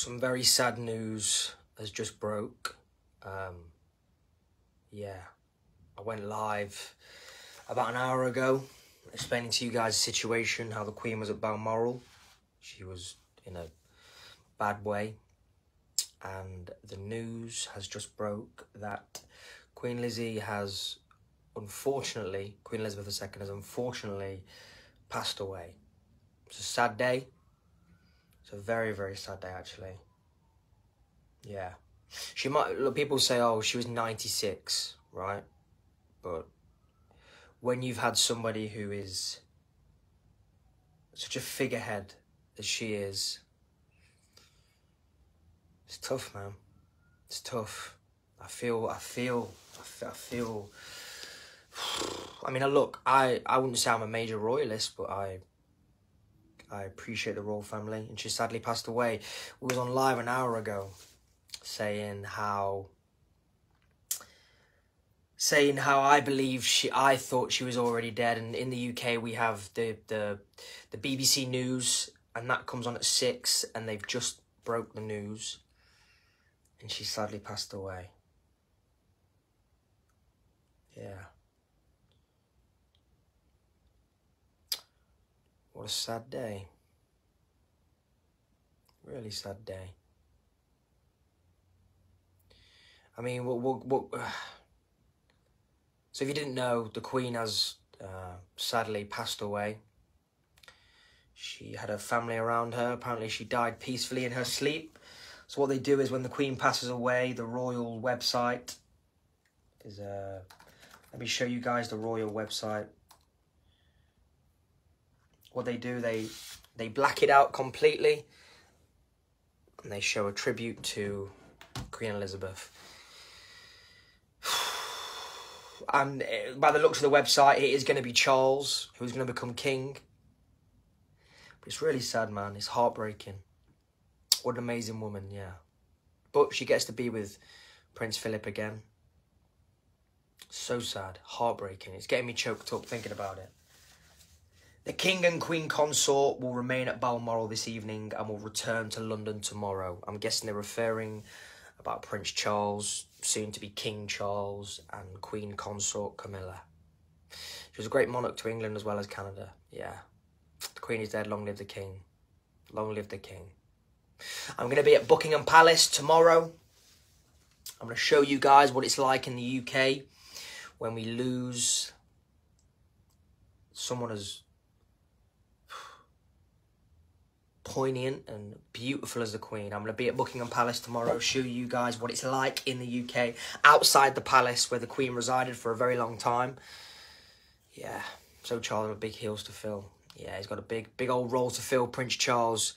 some very sad news has just broke. Um, yeah, I went live about an hour ago explaining to you guys the situation, how the Queen was at Balmoral. She was in a bad way. And the news has just broke that Queen Lizzie has, unfortunately, Queen Elizabeth II has unfortunately passed away. It's a sad day. It's a very, very sad day, actually. Yeah. She might, look, people say, oh, she was 96, right? But when you've had somebody who is such a figurehead as she is, it's tough, man. It's tough. I feel, I feel, I feel. I mean, I look, I, I wouldn't say I'm a major royalist, but I, I appreciate the royal family, and she sadly passed away. We was on live an hour ago, saying how, saying how I believe she, I thought she was already dead, and in the UK we have the the, the BBC News, and that comes on at six, and they've just broke the news and she sadly passed away. Yeah. What a sad day. Really sad day. I mean, what, what, what so if you didn't know, the Queen has uh, sadly passed away. She had a family around her. Apparently, she died peacefully in her sleep. So what they do is when the Queen passes away, the royal website is. Uh, let me show you guys the royal website. What they do, they they black it out completely, and they show a tribute to Queen Elizabeth. And uh, by the looks of the website, it is going to be Charles who's going to become king. But it's really sad, man. It's heartbreaking. What an amazing woman, yeah. But she gets to be with Prince Philip again. So sad, heartbreaking. It's getting me choked up thinking about it. The King and Queen Consort will remain at Balmoral this evening and will return to London tomorrow. I'm guessing they're referring about Prince Charles, soon to be King Charles, and Queen Consort Camilla. She was a great monarch to England as well as Canada. Yeah. The Queen is dead, long live the King. Long live the King. I'm going to be at Buckingham Palace tomorrow. I'm going to show you guys what it's like in the UK when we lose someone as poignant and beautiful as the Queen. I'm going to be at Buckingham Palace tomorrow, show you guys what it's like in the UK, outside the palace where the Queen resided for a very long time. Yeah, so Charles with big heels to fill. Yeah, he's got a big, big old role to fill, Prince Charles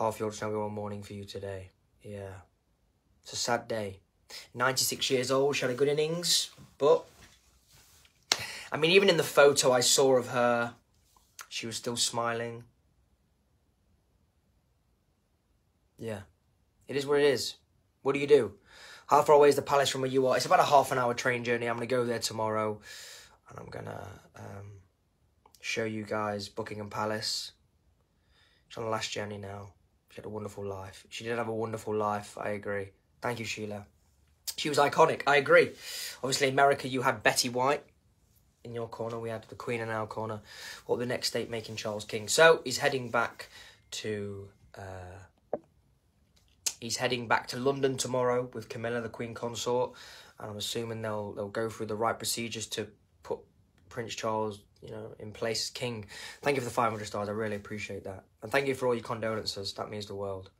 half your Yorkshire one morning for you today. Yeah. It's a sad day. 96 years old, she had a good innings, but I mean, even in the photo I saw of her, she was still smiling. Yeah. It is what it is. What do you do? How far away is the palace from where you are? It's about a half an hour train journey. I'm going to go there tomorrow and I'm going to um, show you guys Buckingham Palace. She's on the last journey now. She had a wonderful life. She did have a wonderful life. I agree. Thank you, Sheila. She was iconic. I agree. Obviously, America, you had Betty White in your corner. We had the Queen in our corner. What the next state making Charles King? So he's heading back to. Uh, he's heading back to London tomorrow with Camilla, the Queen Consort, and I'm assuming they'll they'll go through the right procedures to put Prince Charles you know, in place as king. Thank you for the 500 stars. I really appreciate that. And thank you for all your condolences. That means the world.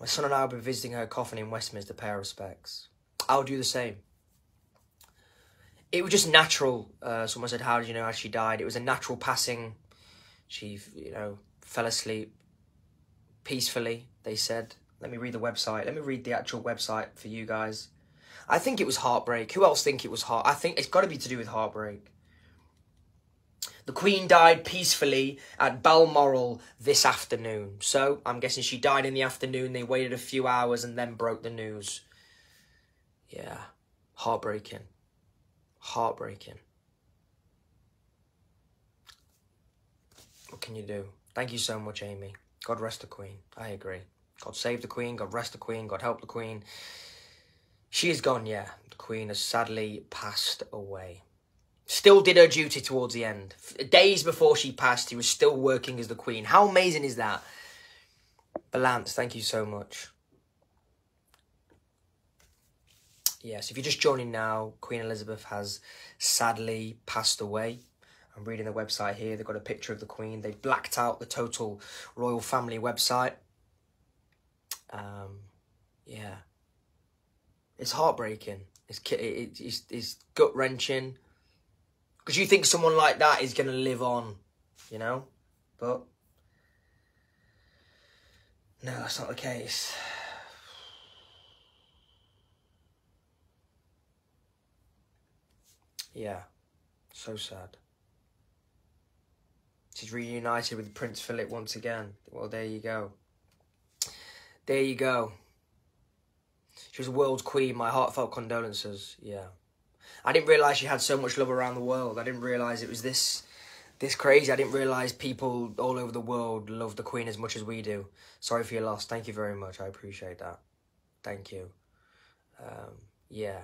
My son and I will be visiting her coffin in Westminster, pay our respects. I'll do the same. It was just natural. Uh, someone said, how did you know how she died? It was a natural passing. She, you know, fell asleep peacefully, they said. Let me read the website. Let me read the actual website for you guys. I think it was heartbreak. Who else think it was heart? I think it's got to be to do with heartbreak. The Queen died peacefully at Balmoral this afternoon. So I'm guessing she died in the afternoon. They waited a few hours and then broke the news. Yeah, heartbreaking. Heartbreaking. What can you do? Thank you so much, Amy. God rest the Queen. I agree. God save the Queen. God rest the Queen. God help the Queen. She is gone, yeah. The Queen has sadly passed away. Still did her duty towards the end. Days before she passed, he was still working as the Queen. How amazing is that? Balance, thank you so much. Yes, if you're just joining now, Queen Elizabeth has sadly passed away. I'm reading the website here. They've got a picture of the Queen. They've blacked out the total royal family website. Um, yeah, it's heartbreaking. It's it's, it's gut wrenching because you think someone like that is going to live on, you know, but no, that's not the case. Yeah, so sad. She's reunited with Prince Philip once again. Well, there you go. There you go. She was a world queen. My heartfelt condolences. Yeah. I didn't realise she had so much love around the world. I didn't realise it was this this crazy. I didn't realise people all over the world love the Queen as much as we do. Sorry for your loss. Thank you very much. I appreciate that. Thank you. Um, yeah.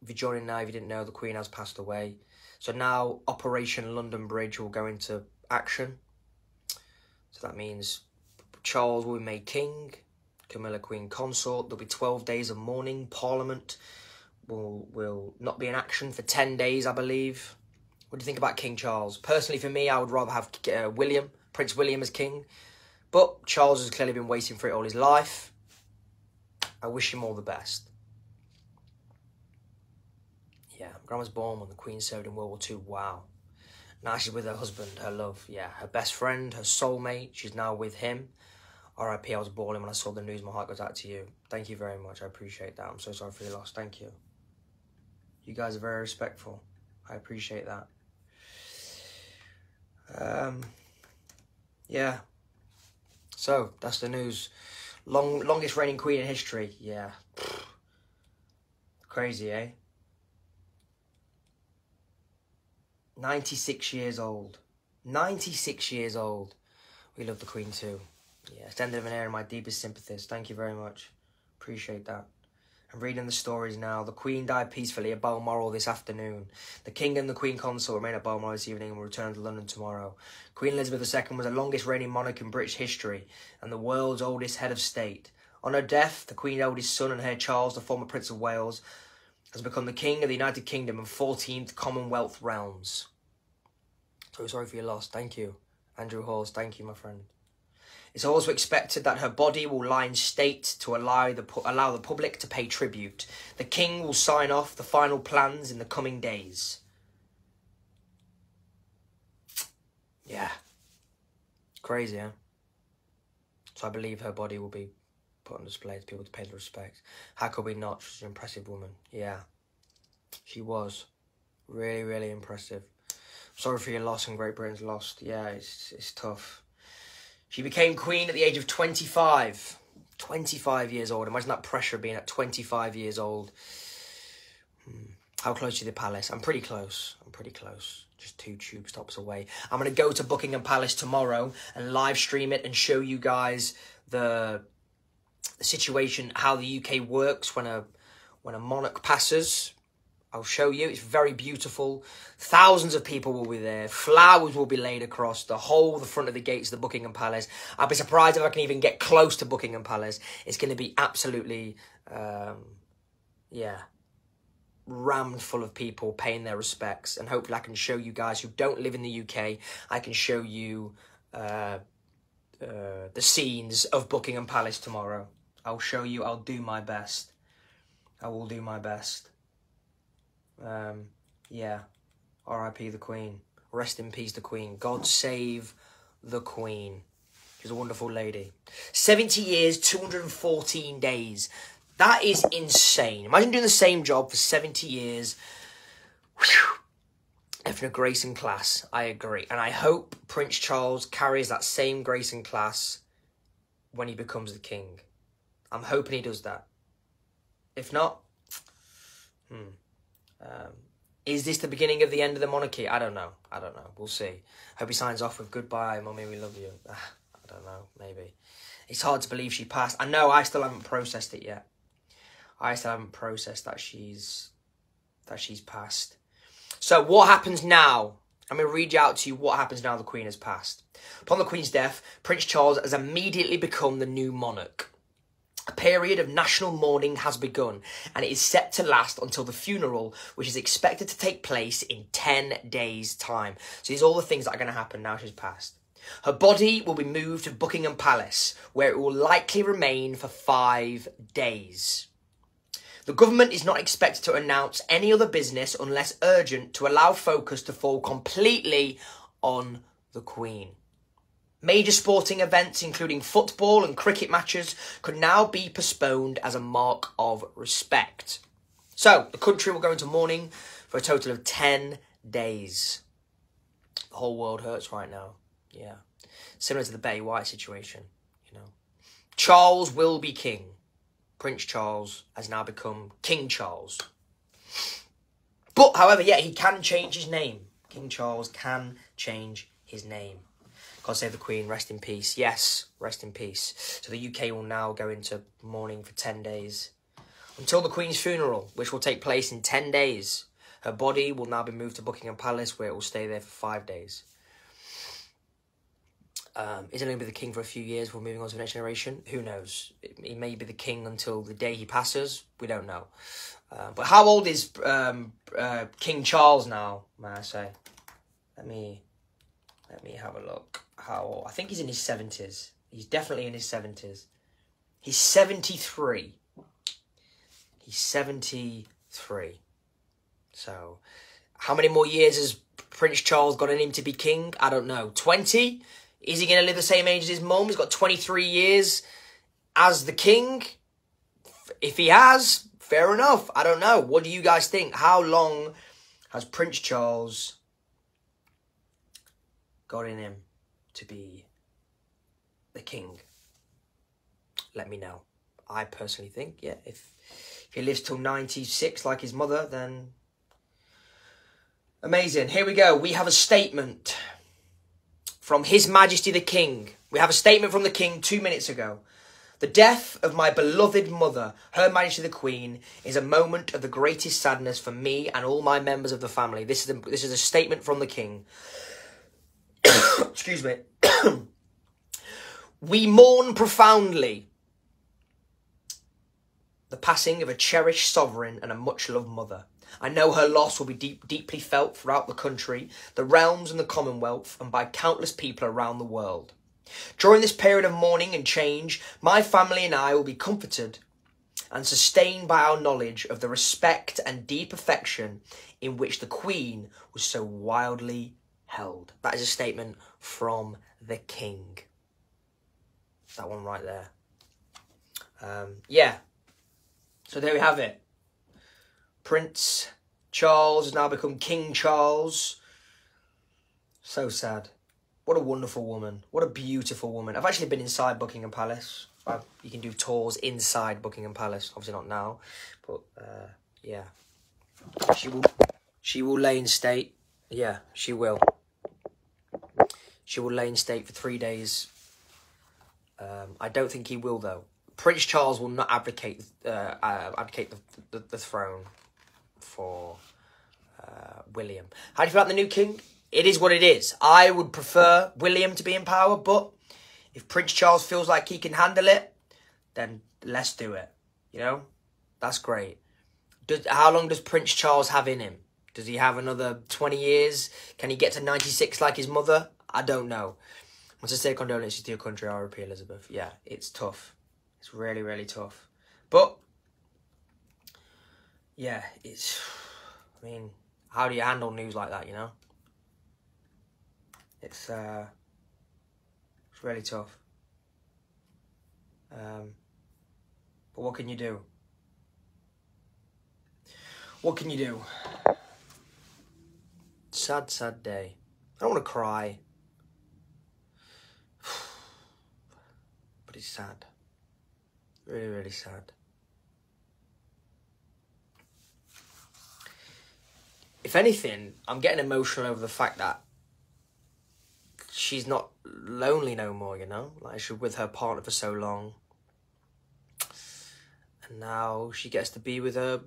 If you're joining now, if you didn't know, the Queen has passed away. So now Operation London Bridge will go into action. So that means Charles will be made king, Camilla Queen consort. There'll be 12 days of mourning. Parliament will will not be in action for 10 days, I believe. What do you think about King Charles? Personally, for me, I would rather have uh, William, Prince William as king. But Charles has clearly been waiting for it all his life. I wish him all the best. Yeah, Grandma was born when the Queen served in World War II. Wow. Now she's with her husband, her love. Yeah, her best friend, her soulmate. She's now with him. RIP, I was bawling when I saw the news. My heart goes out to you. Thank you very much. I appreciate that. I'm so sorry for your loss. Thank you. You guys are very respectful. I appreciate that. Um, yeah. So that's the news. Long, longest reigning queen in history. Yeah. Crazy, eh? 96 years old. 96 years old. We love the Queen too. Yeah, extended an air in my deepest sympathies. Thank you very much. Appreciate that. I'm reading the stories now. The Queen died peacefully at Balmoral this afternoon. The King and the Queen Consort remain at Balmoral this evening and will return to London tomorrow. Queen Elizabeth II was the longest reigning monarch in British history and the world's oldest head of state. On her death, the Queen's eldest son and heir Charles, the former Prince of Wales, has become the King of the United Kingdom and 14th Commonwealth realms. So sorry for your loss. Thank you. Andrew Halls, thank you, my friend. It's also expected that her body will lie in state to allow the, allow the public to pay tribute. The king will sign off the final plans in the coming days. Yeah. Crazy, huh? So I believe her body will be put on display to people to pay the respect. How could we not? She's an impressive woman. Yeah. She was. Really, really impressive. Sorry for your loss and Great Britain's lost. Yeah, it's, it's tough. She became queen at the age of 25. 25 years old. Imagine that pressure being at 25 years old. Hmm. How close to the palace? I'm pretty close. I'm pretty close. Just two tube stops away. I'm going to go to Buckingham Palace tomorrow and live stream it and show you guys the, the situation, how the UK works when a when a monarch passes I'll show you. It's very beautiful. Thousands of people will be there. Flowers will be laid across the whole the front of the gates of the Buckingham Palace. I'll be surprised if I can even get close to Buckingham Palace. It's going to be absolutely, um, yeah, rammed full of people paying their respects. And hopefully I can show you guys who don't live in the UK, I can show you uh, uh, the scenes of Buckingham Palace tomorrow. I'll show you. I'll do my best. I will do my best. Um, yeah, R.I.P. the Queen. Rest in peace, the Queen. God save the Queen. She's a wonderful lady. 70 years, 214 days. That is insane. Imagine doing the same job for 70 years. Having a grace and class. I agree. And I hope Prince Charles carries that same grace and class when he becomes the king. I'm hoping he does that. If not, hmm. Um, is this the beginning of the end of the monarchy? I don't know. I don't know. We'll see. Hope he signs off with goodbye, mummy. We love you. I don't know. know, maybe. It's hard to believe she passed. I know I still haven't processed it yet. I still haven't processed that she's that she's passed. So what happens now? I'm going to read out to you what happens now the Queen has passed. Upon the Queen's death, Prince Charles has immediately become the new monarch. A period of national mourning has begun, and it is set to last until the funeral, which is expected to take place in 10 days' time. So these are all the things that are going to happen now she's passed. Her body will be moved to Buckingham Palace, where it will likely remain for five days. The government is not expected to announce any other business unless urgent to allow focus to fall completely on the Queen. Major sporting events, including football and cricket matches, could now be postponed as a mark of respect. So, the country will go into mourning for a total of 10 days. The whole world hurts right now. Yeah. Similar to the Betty White situation, you know. Charles will be king. Prince Charles has now become King Charles. But, however, yeah, he can change his name. King Charles can change his name. God save the Queen, rest in peace. Yes, rest in peace. So the UK will now go into mourning for 10 days. Until the Queen's funeral, which will take place in 10 days. Her body will now be moved to Buckingham Palace, where it will stay there for five days. Um, is it going to be the king for a few years before moving on to the next generation? Who knows? He may be the king until the day he passes. We don't know. Uh, but how old is um, uh, King Charles now? May I say? Let me let me have a look. How old? I think he's in his seventies. He's definitely in his seventies. He's seventy three. He's seventy three. So, how many more years has Prince Charles got in him to be king? I don't know. Twenty. Is he going to live the same age as his mum? He's got 23 years as the king. If he has, fair enough. I don't know. What do you guys think? How long has Prince Charles got in him to be the king? Let me know. I personally think, yeah, if, if he lives till 96 like his mother, then amazing. Here we go. We have a statement from His Majesty the King. We have a statement from the King two minutes ago. The death of my beloved mother, Her Majesty the Queen, is a moment of the greatest sadness for me and all my members of the family. This is a, this is a statement from the King. Excuse me. we mourn profoundly the passing of a cherished sovereign and a much loved mother. I know her loss will be deep, deeply felt throughout the country, the realms and the Commonwealth, and by countless people around the world. During this period of mourning and change, my family and I will be comforted and sustained by our knowledge of the respect and deep affection in which the Queen was so wildly held. That is a statement from the King. That one right there. Um, yeah. So there we have it. Prince Charles has now become King Charles. So sad. What a wonderful woman. What a beautiful woman. I've actually been inside Buckingham Palace. I've, you can do tours inside Buckingham Palace. Obviously not now, but uh, yeah. She will. She will lay in state. Yeah, she will. She will lay in state for three days. Um, I don't think he will though. Prince Charles will not advocate uh, uh, advocate the, the, the throne for uh, William. How do you feel about the new king? It is what it is. I would prefer William to be in power, but if Prince Charles feels like he can handle it, then let's do it. You know, that's great. Does, how long does Prince Charles have in him? Does he have another 20 years? Can he get to 96 like his mother? I don't know. Want to say condolences to your country, RP Elizabeth. Yeah, it's tough. It's really, really tough. But yeah, it's. I mean, how do you handle news like that? You know, it's uh, it's really tough. Um, but what can you do? What can you do? Sad, sad day. I don't want to cry. It's sad. Really, really sad. if anything, I'm getting emotional over the fact that she's not lonely no more, you know? Like she was with her partner for so long. And now she gets to be with her,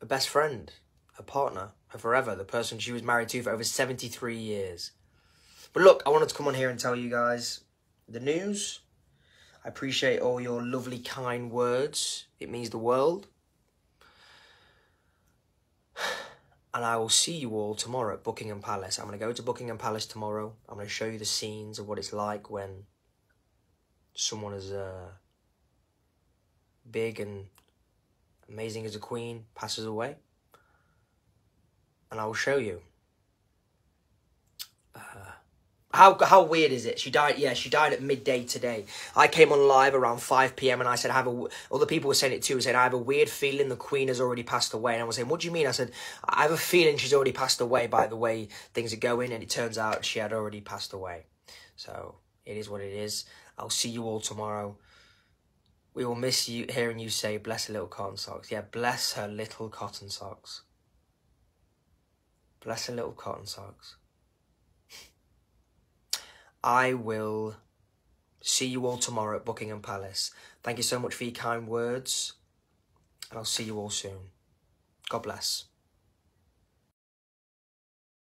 her best friend, her partner, her forever, the person she was married to for over 73 years. But look, I wanted to come on here and tell you guys the news. I appreciate all your lovely, kind words. It means the world. And I will see you all tomorrow at Buckingham Palace. I'm going to go to Buckingham Palace tomorrow. I'm going to show you the scenes of what it's like when someone as uh, big and amazing as a queen passes away. And I will show you. Uh, how how weird is it? She died. Yeah, she died at midday today. I came on live around five p.m. and I said, "I have a." Other people were saying it too. Saying I have a weird feeling the Queen has already passed away. And I was saying, "What do you mean?" I said, "I have a feeling she's already passed away by the way things are going." And it turns out she had already passed away. So it is what it is. I'll see you all tomorrow. We will miss you hearing you say, "Bless her little cotton socks." Yeah, bless her little cotton socks. Bless her little cotton socks. I will see you all tomorrow at Buckingham Palace. Thank you so much for your kind words, and I'll see you all soon. God bless.